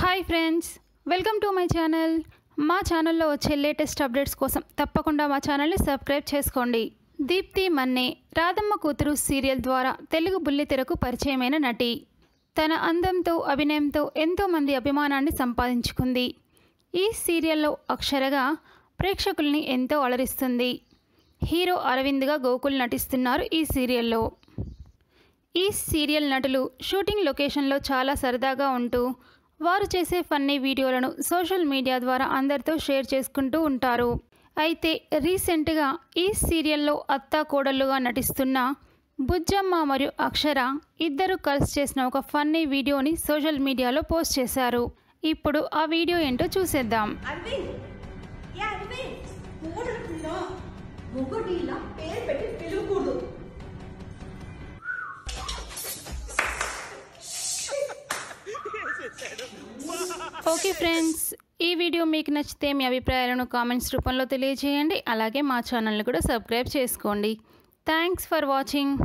Hi friends welcome to my channel మా ఛానల్లో వచ్చే లేటెస్ట్ అప్డేట్స్ కోసం తప్పకుండా మా ఛానల్ని సబ్స్క్రైబ్ చేసుకోండి. దీప్తి మన్నే రాధమ్మ కూతురు సీరియల్ ద్వారా తెలుగు బుల్లితెరకు పరిచయమైన నటి. తన అందంతో అభినయంతో ఎంతోమంది అభిమానాన్ని సంపాదించుకుంది. ఈ సీరియల్లో అక్షరగా ప్రేక్షకుల్ని ఎంతో అలరిస్తుంది. హీరో అరవింద్గా గోకుల్ నటిస్తున్నారు ఈ సీరియల్లో. ఈ సీరియల్ నటులు షూటింగ్ లొకేషన్లో చాలా సరదాగా ఉంటూ వారు చేసే ఫన్నీ వీడియోలను సోషల్ మీడియా ద్వారా అందరితో షేర్ చేసుకుంటూ ఉంటారు. అయితే రీసెంట్గా ఈ సీరియల్లో అత్తా కోడళ్ళుగా నటిస్తున్న బుజ్జమ్మ మరియు అక్షర ఇద్దరు కలిసి చేసిన ఒక ఫన్నీ వీడియోని సోషల్ మీడియాలో పోస్ట్ చేశారు. ఇప్పుడు ఆ వీడియో ఏంటో చూసేద్దాం. అరవింద్! పేరు ఓకే ఫ్రెండ్స్ ఈ వీడియో మీకు నచ్చితే మీ అభిప్రాయాలను కామెంట్స్ రూపంలో తెలియజేయండి. అలాగే మా ఛానల్ని కూడా సబ్స్క్రైబ్ చేసుకోండి. Thanks for watching